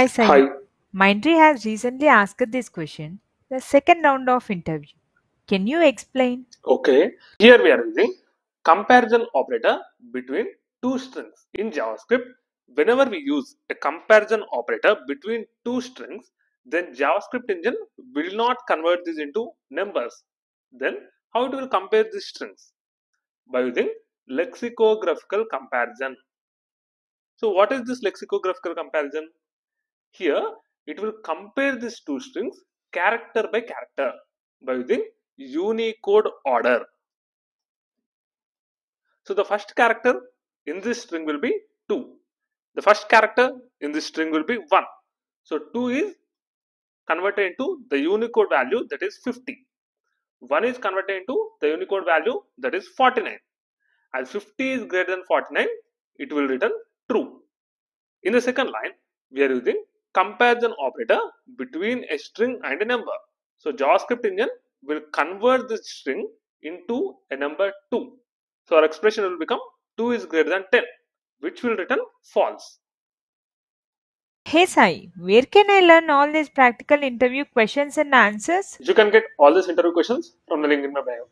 Hi, Sai. Hi. Mindtree has recently asked this question, the second round of interview. Can you explain? Okay. Here we are using comparison operator between two strings. In JavaScript, whenever we use a comparison operator between two strings, then JavaScript engine will not convert this into numbers. Then how it will compare these strings? By using lexicographical comparison. So what is this lexicographical comparison? Here it will compare these two strings character by character by using Unicode order. So the first character in this string will be 2. The first character in this string will be 1. So 2 is converted into the Unicode value that is 50. 1 is converted into the Unicode value that is 49. As 50 is greater than 49, it will return true. In the second line, we are using comparison operator between a string and a number. So JavaScript engine will convert this string into a number 2. So our expression will become 2 is greater than 10, which will return false. Hey Sai, where can I learn all these practical interview questions and answers? You can get all these interview questions from the link in my bio.